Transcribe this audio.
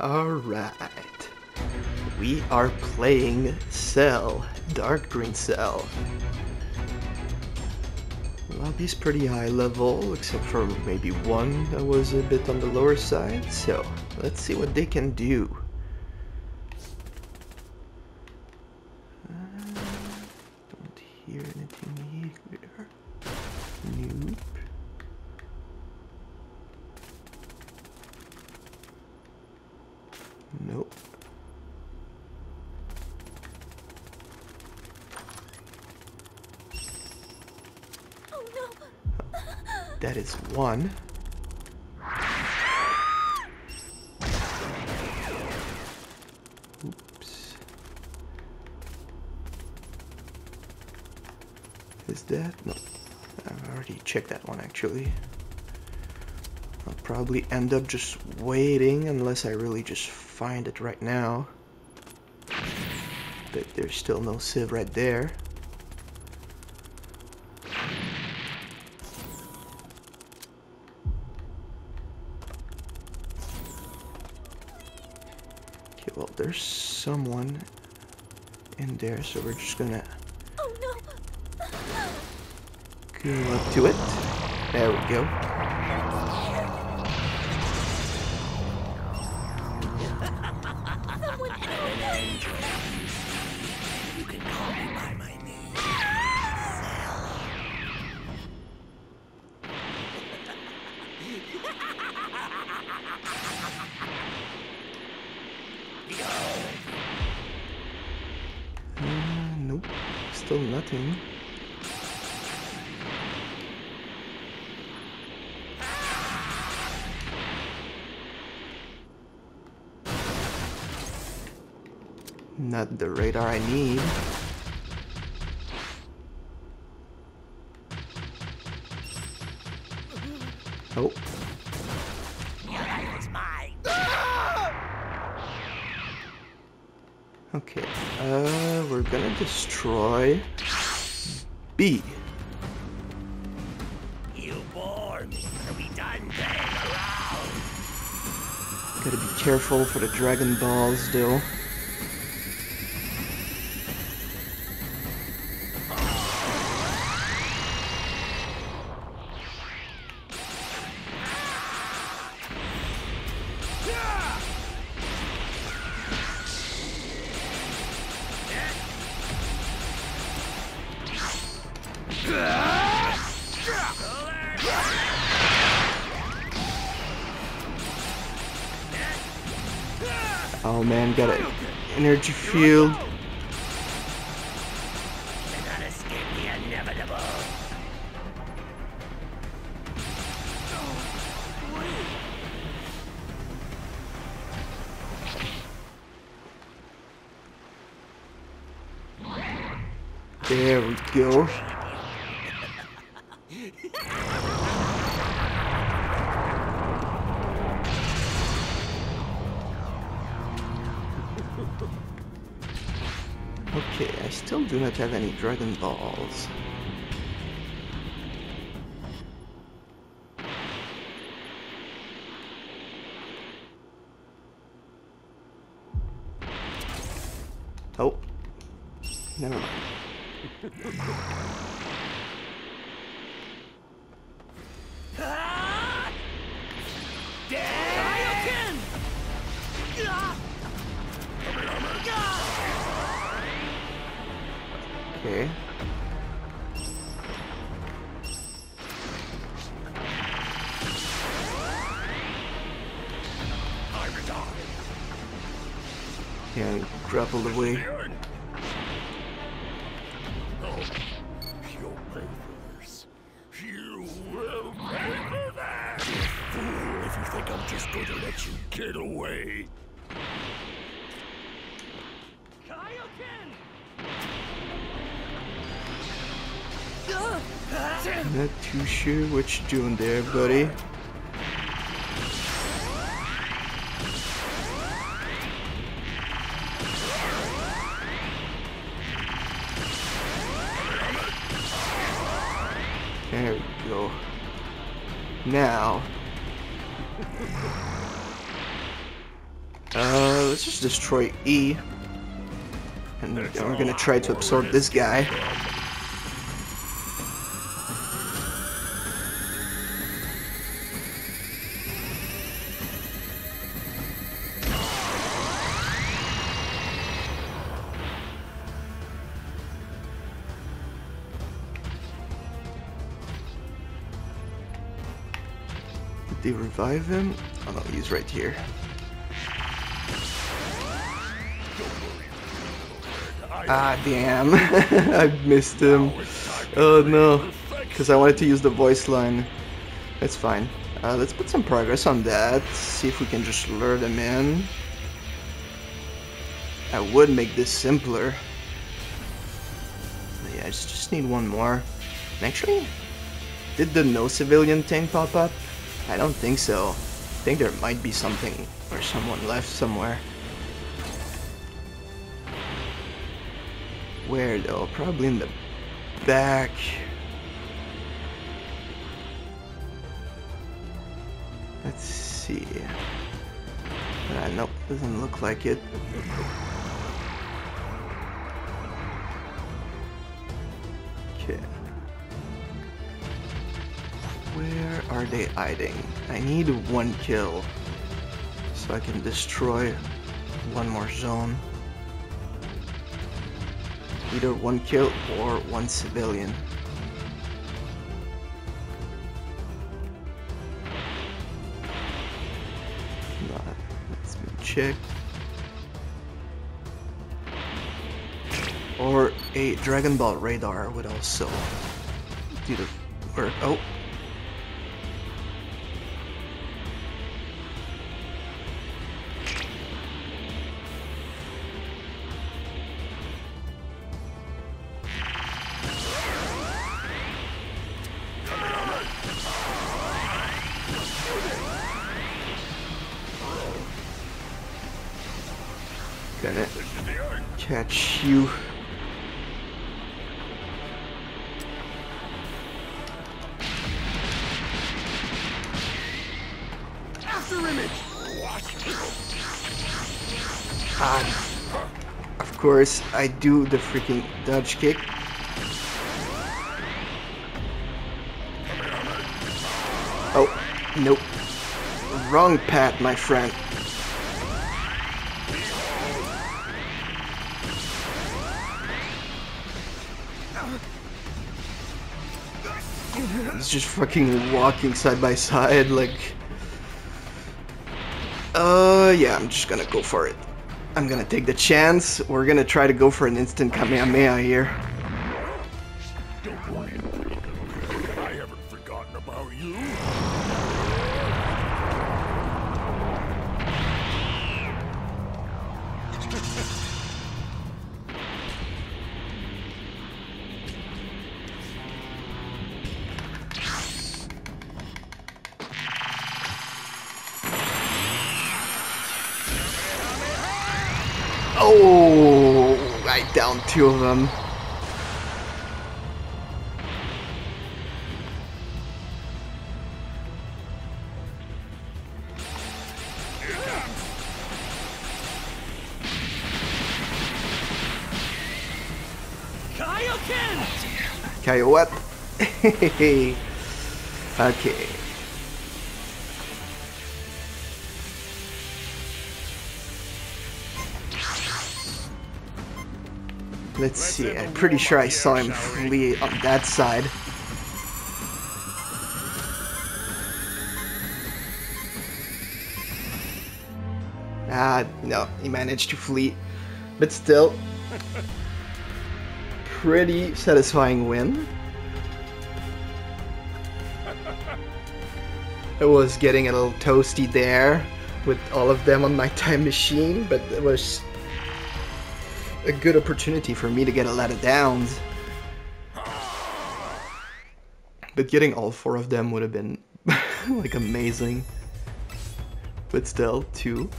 Alright. We are playing Cell, Dark Green Cell. Lobby's pretty high level, except for maybe one that was a bit on the lower side, so let's see what they can do. Uh, don't hear anything here. Nope. Nope. Oh That is one. Oops. Is that? No. I've already checked that one actually. I'll probably end up just waiting unless I really just find it right now. But there's still no sieve right there. Okay, well, there's someone in there, so we're just gonna Oh no! go up to it. There we go. Still nothing. Not the radar I need. Oh, okay. Uh, we're gonna destroy B. You bore me. Are we done playing around? Gotta be careful for the Dragon Balls, though. Oh man, got an energy field. There we go. Okay, I still do not have any Dragon Balls. Oh, never mind. Okay. Yeah, grappled away. If you think I'm just going to let you get away. Not too sure what you're doing there, buddy. There we go. Now. Uh, let's just destroy E. And then we're gonna try to absorb this guy. They revive him? Oh he's right here. Ah, damn. I missed him. Oh no. Because I wanted to use the voice line. That's fine. Uh, let's put some progress on that. See if we can just lure them in. I would make this simpler. But yeah, I just, just need one more. And actually, did the no civilian thing pop up? I don't think so. I think there might be something or someone left somewhere. Where though? Probably in the back. Let's see. Uh, nope, doesn't look like it. Okay. Where are they hiding? I need one kill so I can destroy one more zone. Either one kill or one civilian. Uh, Let's check. Or a Dragon Ball radar would also do the work. Oh, catch you. Ah, of course, I do the freaking dodge kick. Oh, nope. Wrong pat, my friend. Just fucking walking side by side, like. Uh, yeah, I'm just gonna go for it. I'm gonna take the chance. We're gonna try to go for an instant Kamehameha here. I downed two of them. Kaioken! What? okay. Let's see, I'm pretty sure I saw him flee on that side. Ah, no, he managed to flee. But still, pretty satisfying win. I was getting a little toasty there with all of them on my time machine, but it was a good opportunity for me to get a lot of downs. But getting all four of them would have been like amazing. But still, two